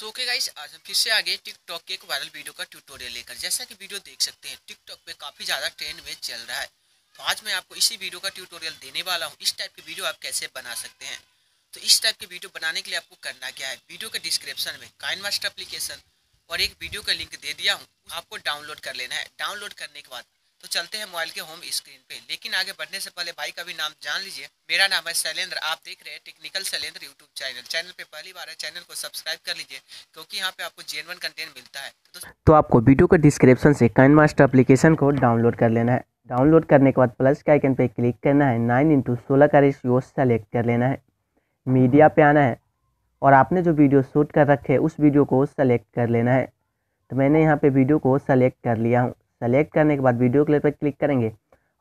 So okay guys आज हम फिर से आगे टिकटॉक के एक वायरल वीडियो का ट्यूटोरियल लेकर। जैसा कि वीडियो देख सकते हैं टिकटॉक पे काफ़ी ज़्यादा ट्रेंड में चल रहा है। तो आज मैं आपको इसी वीडियो का ट्यूटोरियल देने वाला हूँ। इस टाइप की वीडियो आप कैसे बना सकते हैं? तो इस टाइप की वीडियो बनाने के लिए आपको करना क्या है? वीडियो के डिस्क्रिप्शन में काइन मास्टर और एक वीडियो का लिंक दे दिया हूँ। आपको डाउनलोड कर लेना है। डाउनलोड करने के बाद तो चलते हैं मोबाइल के होम स्क्रीन पे। लेकिन आगे बढ़ने से पहले भाई का भी नाम जान लीजिए। मेरा नाम है शैलेंद्र। आप देख रहे हैं technical Shailendra YouTube channel channel पे पहली बार है चैनल को सब्सक्राइब कर लीजिए क्योंकि यहाँ पे आपको जेनवन कंटेंट मिलता है। तो, तो आपको वीडियो के डिस्क्रिप्शन से काइन मास्टर अप्लीकेशन को डाउनलोड कर लेना है। डाउनलोड करने के बाद प्लस के आइकन पे क्लिक करना है। नाइन इंटू सोलह का रेशियो सेलेक्ट कर लेना है। मीडिया पे आना है। और आपने जो वीडियो शूट कर रखे है उस वीडियो को सेलेक्ट कर लेना है। तो मैंने यहाँ पे वीडियो को सेलेक्ट कर लिया हूँ। सेलेक्ट करने के बाद वीडियो क्लिप पर क्लिक करेंगे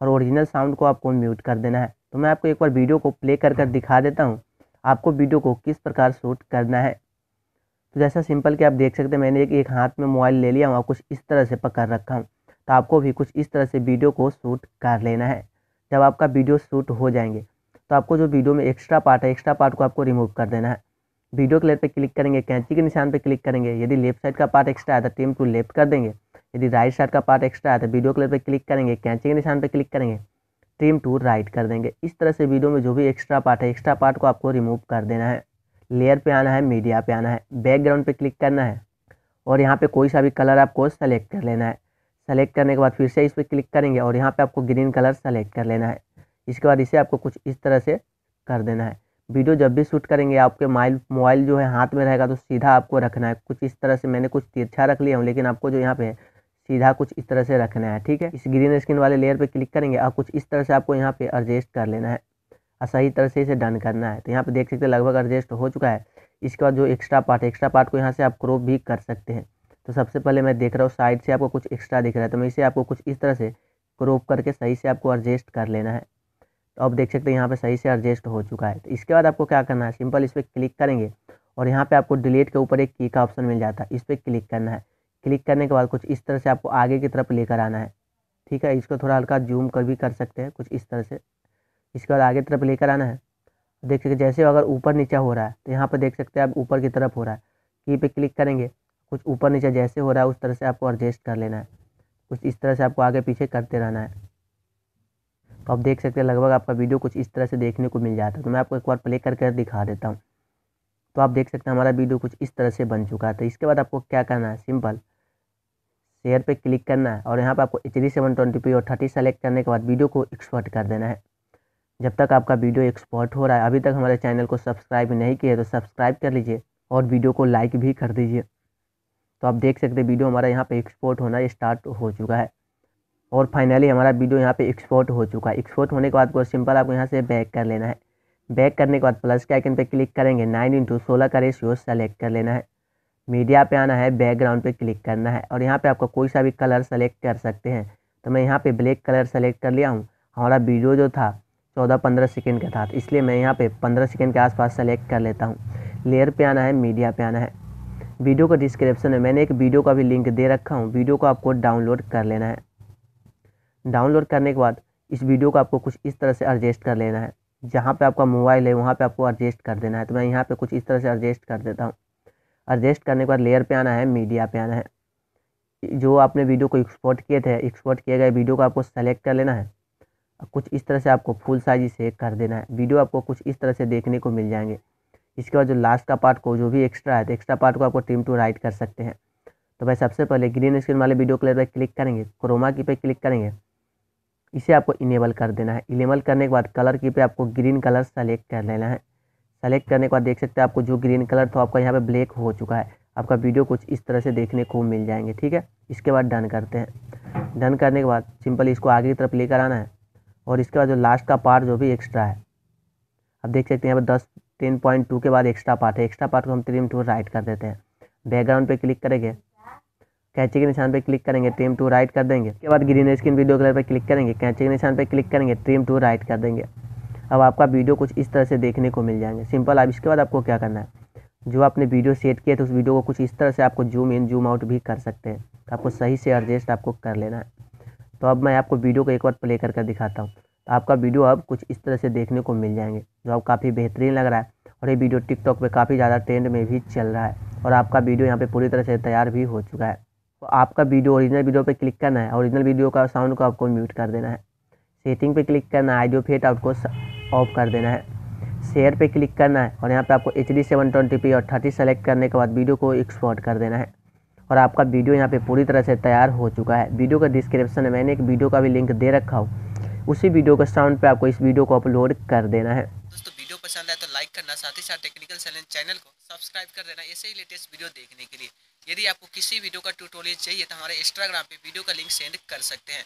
और ओरिजिनल साउंड को आपको म्यूट कर देना है। तो मैं आपको एक बार वीडियो को प्ले कर कर दिखा देता हूँ, आपको वीडियो को किस प्रकार शूट करना है। तो जैसा सिंपल कि आप देख सकते हैं, मैंने एक एक हाथ में मोबाइल ले लिया हूँ और कुछ इस तरह से पकड़ रखा हूँ। तो आपको भी कुछ इस तरह से वीडियो को शूट कर लेना है, जब आपका वीडियो शूट हो जाएँगे। तो आपको जो वीडियो में एक्स्ट्रा पार्ट है एक्स्ट्रा पार्ट को आपको रिमूव कर देना है। वीडियो क्लियर पर क्लिक करेंगे, कैंची के निशान पर क्लिक करेंगे। यदि लेफ़्ट साइड का पार्ट एक्स्ट्रा है तो टीम टू लेफ़्ट कर देंगे। यदि राइट साइड का पार्ट एक्स्ट्रा है तो वीडियो क्लिप पर क्लिक करेंगे कैंची के निशान पर क्लिक करेंगे ट्रिम टू राइट कर देंगे। इस तरह से वीडियो में जो भी एक्स्ट्रा पार्ट है एक्स्ट्रा पार्ट को आपको रिमूव कर देना है। लेयर पे आना है मीडिया पे आना है बैकग्राउंड पे क्लिक करना है। और यहाँ पे कोई सा भी कलर आपको सेलेक्ट कर लेना है। सेलेक्ट करने के बाद फिर से इस पर क्लिक करेंगे और यहाँ पे आपको ग्रीन कलर सेलेक्ट कर लेना है। इसके बाद इसे आपको कुछ इस तरह से कर देना है। वीडियो जब भी शूट करेंगे, आपके माइल मोबाइल जो है हाथ में रहेगा तो सीधा आपको रखना है। कुछ इस तरह से मैंने कुछ तिरछा रख लिया हूँ, लेकिन आपको जो यहाँ पे सीधा कुछ इस तरह से रखना है, ठीक है? इस ग्रीन स्क्रीन वाले लेयर पे क्लिक करेंगे और कुछ इस तरह से आपको यहाँ पे एडजस्ट कर लेना है। और सही तरह से इसे डन करना है। तो यहाँ पे देख सकते हैं लगभग एडजस्ट हो चुका है। इसके बाद जो एक्स्ट्रा पार्ट है एक्स्ट्रा पार्ट को यहाँ से आप क्रॉप भी कर सकते हैं। तो सबसे पहले मैं देख रहा हूँ साइड से आपको कुछ एक्स्ट्रा दिख रहा है। तो मैं इसे आपको कुछ इस तरह से क्रॉप करके सही से आपको एडजस्ट कर लेना है। तो अब देख सकते हैं, यहाँ पे सही से एडजस्ट हो चुका है। तो इसके बाद आपको क्या करना है? सिंपल इस पर क्लिक करेंगे और यहाँ पे आपको डिलीट के ऊपर एक की का ऑप्शन मिल जाता है। इस पर क्लिक करना है। क्लिक करने के बाद कुछ इस तरह से आपको आगे की तरफ़ लेकर आना है। ठीक है, इसको थोड़ा हल्का जूम कर भी कर सकते हैं, कुछ इस तरह से। इसके बाद आगे तरफ़ लेकर आना है। देख सकते जैसे अगर ऊपर नीचे हो रहा है तो यहाँ पर देख सकते हैं आप ऊपर की तरफ़ हो रहा है। की पे क्लिक करेंगे, कुछ ऊपर नीचे जैसे हो रहा है, उस तरह से आपको एडजस्ट कर लेना है। कुछ इस तरह से आपको आगे पीछे करते रहना है। तो आप देख सकते हैं, लगभग आपका वीडियो कुछ इस तरह से देखने को मिल जाता है। तो मैं आपको एक बार प्ले करके दिखा देता हूँ। तो आप देख सकते हैं, हमारा वीडियो कुछ इस तरह से बन चुका है। तो इसके बाद आपको क्या करना है? सिंपल शेयर पे क्लिक करना है और यहाँ पे आपको H D seven twenty P और थर्टी सेलेक्ट करने के बाद वीडियो को एक्सपोर्ट कर देना है। जब तक आपका वीडियो एक्सपोर्ट हो रहा है, अभी तक हमारे चैनल को सब्सक्राइब नहीं किए तो सब्सक्राइब कर लीजिए और वीडियो को लाइक भी कर दीजिए। तो आप देख सकते हैं वीडियो हमारा यहाँ पर एक्सपोर्ट होना स्टार्ट हो चुका है और फाइनली हमारा वीडियो यहाँ पे एक्सपोर्ट हो चुका है। एक्सपोर्ट होने के बाद को सिंपल आपको यहाँ से बैक कर लेना है। बैक करने के बाद प्लस के आइकन पे क्लिक करेंगे। नाइन इंटू सोलह का रेशियो सेलेक्ट कर लेना है। मीडिया पे आना है बैकग्राउंड पे क्लिक करना है और यहाँ पे आपको कोई सा भी कलर सेलेक्ट कर सकते हैं। तो मैं यहाँ पे ब्लैक कलर सेलेक्ट कर लिया हूँ। हमारा वीडियो जो था, चौदह पंद्रह सेकेंड का था। इसलिए मैं यहाँ पे पंद्रह सेकेंड के आसपास सेलेक्ट कर लेता हूँ। लेयर पे आना है मीडिया पे आना है। वीडियो का डिस्क्रिप्शन में मैंने एक वीडियो का भी लिंक दे रखा हूँ। वीडियो को आपको डाउनलोड कर लेना है। डाउनलोड करने के बाद इस वीडियो को आपको कुछ इस तरह से एडजस्ट कर लेना है। जहाँ पे आपका मोबाइल है, वहाँ पे आपको एडजस्ट कर देना है। तो मैं यहाँ पे कुछ इस तरह से एडजस्ट कर देता हूँ। एडजस्ट करने के बाद लेयर पे आना है मीडिया पे आना है। जो आपने वीडियो को एक्सपोर्ट किए थे एक्सपोर्ट किए गए वीडियो को आपको सेलेक्ट कर लेना है। कुछ इस तरह से आपको फुल साइज़ से कर देना है। वीडियो आपको कुछ इस तरह से देखने को मिल जाएँगे। इसके बाद जो लास्ट का पार्ट को, जो भी एक्स्ट्रा है तो एक्स्ट्रा पार्ट को आपको टीम टू राइट कर सकते हैं। तो भाई सबसे पहले ग्रीन स्क्रीन वाले वीडियो क्लियर पर क्लिक करेंगे क्रोमा की पे क्लिक करेंगे। इसे आपको इनेबल कर देना है। इनेबल करने के बाद कलर की पे आपको ग्रीन कलर सेलेक्ट कर लेना है। सेलेक्ट करने के बाद देख सकते हैं आपको जो ग्रीन कलर था, आपका यहाँ पे ब्लैक हो चुका है। आपका वीडियो कुछ इस तरह से देखने को मिल जाएँगे, ठीक है? इसके बाद डन करते हैं। डन करने के बाद सिंपल इसको आगे की तरफ़ लेकर आना है। और इसके बाद जो लास्ट का पार्ट जो भी एक्स्ट्रा है, आप देख सकते हैं यहाँ पर दस टेन पॉइंट टू के बाद एक्स्ट्रा पार्ट है। एक्स्ट्रा पार्ट को हम ट्रिम टू राइट कर देते हैं। बैकग्राउंड पे क्लिक करेंगे। कैंची के निशान पे क्लिक करेंगे ट्रिम टू राइट कर देंगे। उसके बाद ग्रीन स्क्रीन वीडियो कलर पे क्लिक करेंगे। कैंची के निशान पे क्लिक करेंगे ट्रिम टू राइट कर देंगे। अब आपका वीडियो कुछ इस तरह से देखने को मिल जाएँगे। सिंपल, अब इसके बाद आपको क्या करना है? जो आपने वीडियो सेट किया तो उस वीडियो को कुछ इस तरह से आपको जूम इन जूम आउट भी कर सकते हैं। आपको सही से एडजस्ट आपको कर लेना है। तो अब मैं आपको वीडियो को एक बार प्ले करके दिखाता हूँ। तो आपका वीडियो अब कुछ इस तरह से देखने को मिल जाएँगे, जो अब काफ़ी बेहतरीन लग रहा है और ये वीडियो टिकटॉक पे काफ़ी ज़्यादा ट्रेंड में भी चल रहा है और आपका वीडियो यहाँ पे पूरी तरह से तैयार भी हो चुका है। तो आपका वीडियो ओरिजिनल वीडियो पे क्लिक करना है। ओरिजिनल वीडियो का साउंड को आपको म्यूट कर देना है। सेटिंग पे क्लिक करना है। आइडियो फेट आउट को ऑफ़ कर देना है। शेयर पे क्लिक करना है और यहाँ पे आपको H D seven twenty P और थर्टी सेलेक्ट करने के बाद वीडियो को एक्सपोर्ट कर देना है। और आपका वीडियो यहाँ पे पूरी तरह से तैयार हो चुका है। वीडियो का डिस्क्रिप्शन में मैंने एक वीडियो का भी लिंक दे रखा हो। उसी वीडियो के साउंड पे आपको इस वीडियो को अपलोड कर देना है। दोस्तों वीडियो पसंद आए तो लाइक करना, साथ ही साथ टेक्निकल चैलेंज चैनल को सब्सक्राइब कर देना, ऐसे ही लेटेस्ट वीडियो देखने के लिए। यदि आपको किसी वीडियो का ट्यूटोरियल चाहिए तो हमारे इंस्टाग्राम पे वीडियो का लिंक सेंड कर सकते हैं।